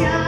Yeah.